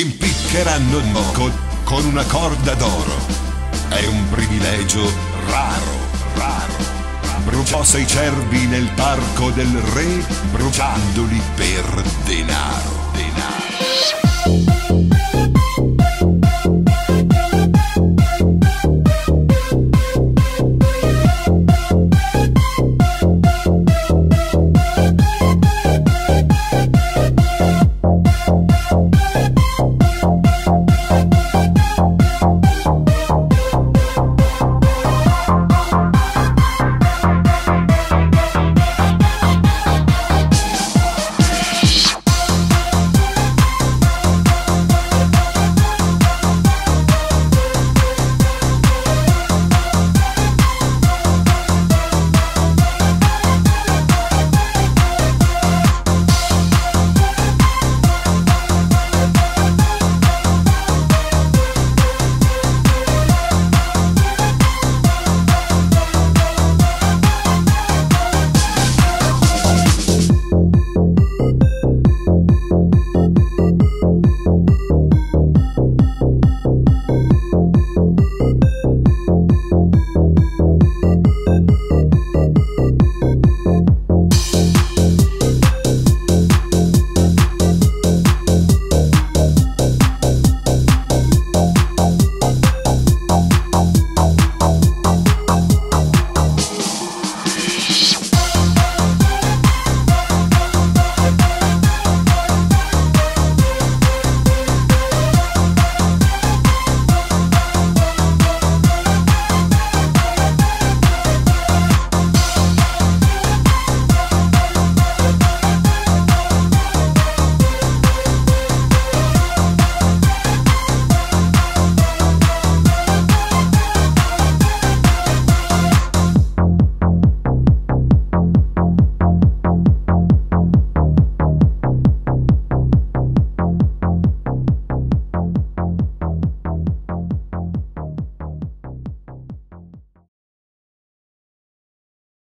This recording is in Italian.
impiccheranno con, con una corda d'oro. È un privilegio raro, raro. Bruciò sei cervi nel parco del re, bruciandoli per denaro.